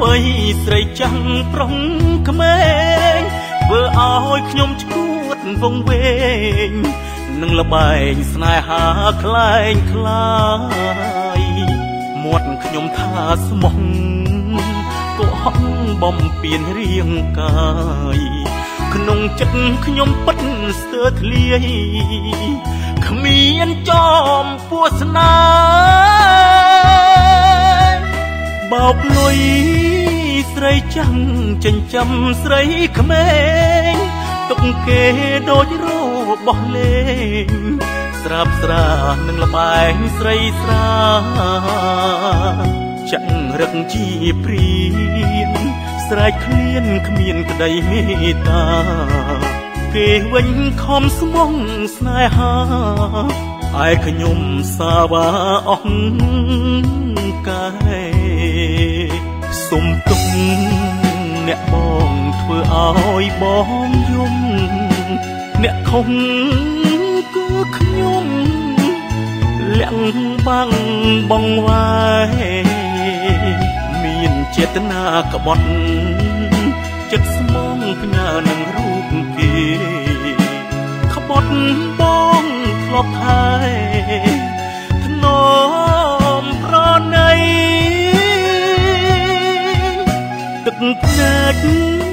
មីស្រីចាំងប្រុងក្មេងធ្វើឲ្យខ្ញុំឈួតវងវែងនឹងលបែងស្នេហាคล้ายคล้ายមាត់ខ្ញុំថាស្មោះកុហកបំពេញរៀងកាយក្នុងចិត្តខ្ញុំពិតស្ទើរធ្លាយគ្មានចំពោះស្នា បោកលុយស្រីចាំងចិញ្ចឹមស្រីក្មេងទុកគេដូចរបោះលេងស្រាប់ស្រានឹងលបែងស្រីស្រាចាក់រឹកជាព្រៀនស្រែកឃ្លានគ្មានក្តីមេត្តាគេវិញខំស្មងស្នេហាឯខ្ញុំសាវាអស់ អ្នកបងធ្វើឲ្យបងយំអ្នកខំគឺខ្ញុំលាក់បាំងបងវាយមានចេតនាក្បត់ចិត្តស្មងផ្ញើនឹងរូបគេក្បត់បងធ្លាប់ហើយ cực nết